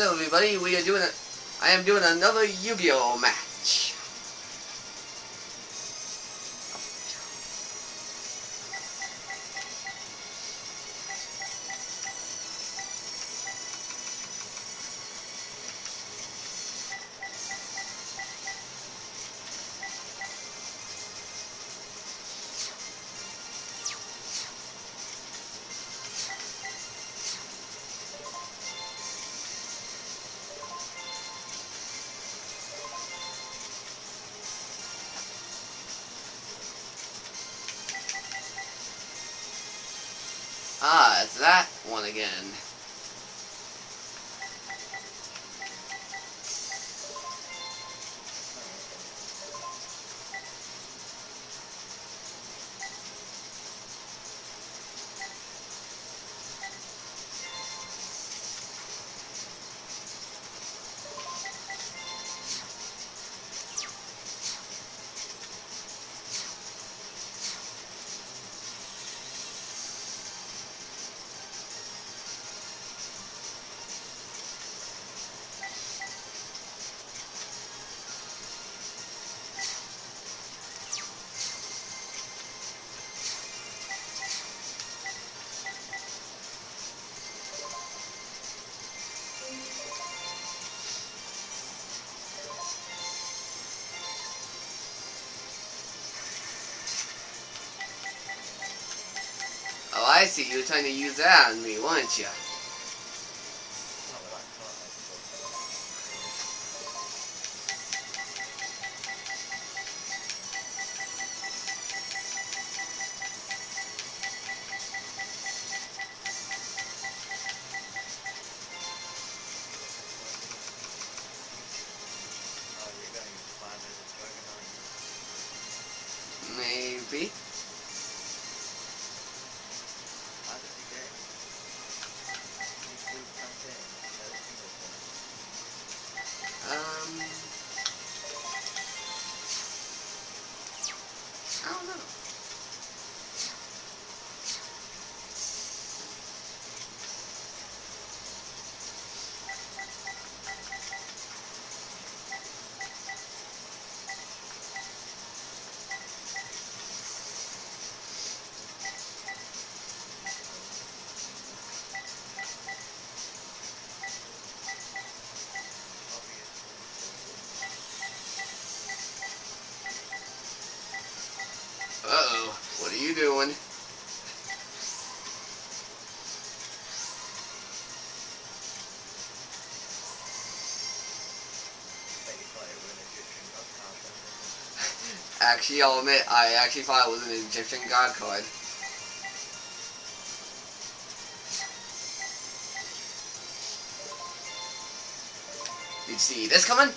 Hello everybody, we are doing a, I am doing another Yu-Gi-Oh match. That one again. See. You were trying to use that on me, weren't you? What are you doing? Actually, I'll admit, I actually thought it was an Egyptian god card. Did you see this coming?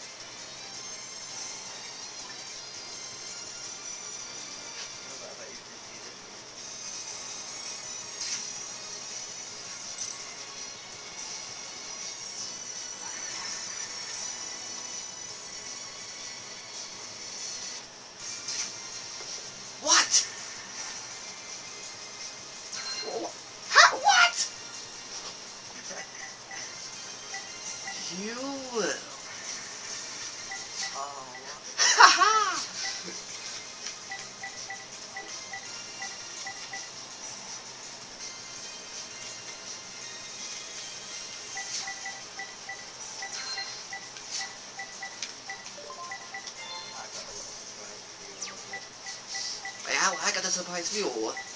Yeah, I got a surprise for you.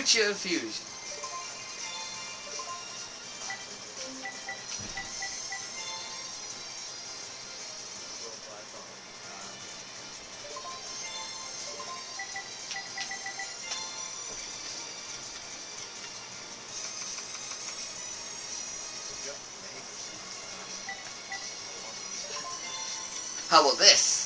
shoot you. How about this?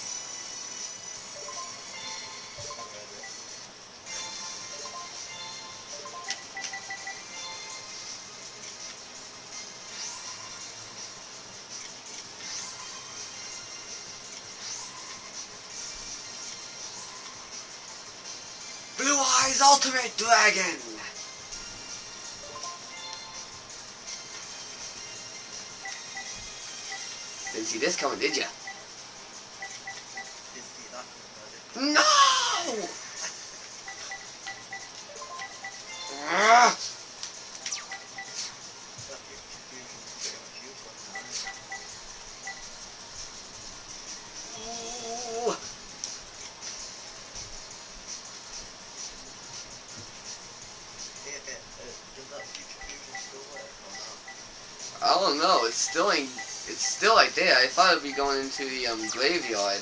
Eyes Ultimate Dragon! Didn't see this coming, did ya? No! Ah! I don't know. It's still ain't. It's still like there. I thought it'd be going into the um graveyard.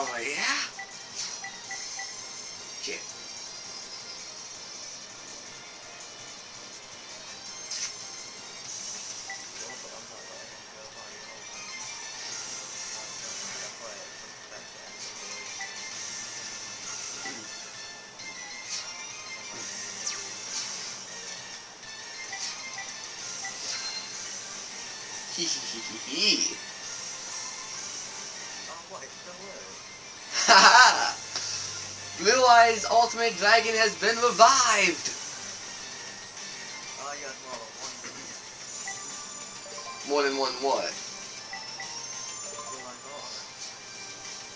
Oh yeah? Shit. Hee hee hee hee hee. Haha! Blue Eyes Ultimate Dragon has been revived! More than one what?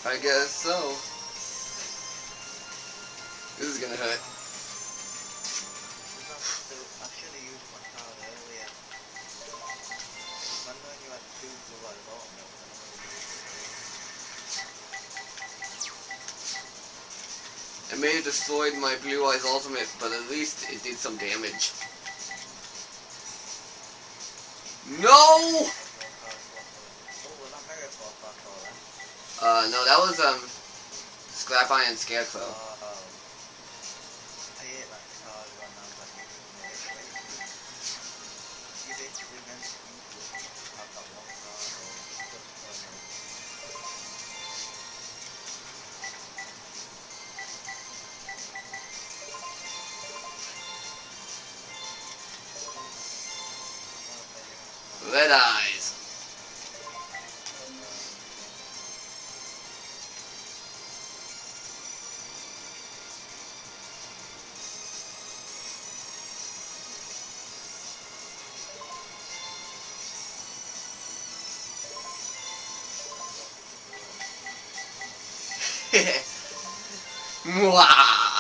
I guess so. This is gonna hurt. It may have destroyed my Blue Eyes Ultimate, but at least it did some damage. No! Uh, no, that was, um, Scrap Iron Scarecrow. Red eyes. Mwah!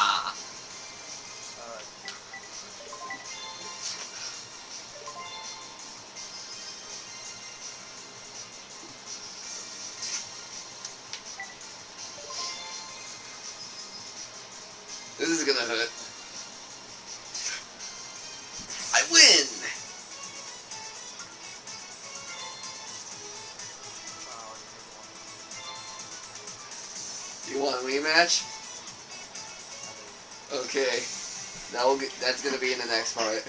This is gonna hurt. I win! You want a rematch? Okay. That will that's gonna be in the next part.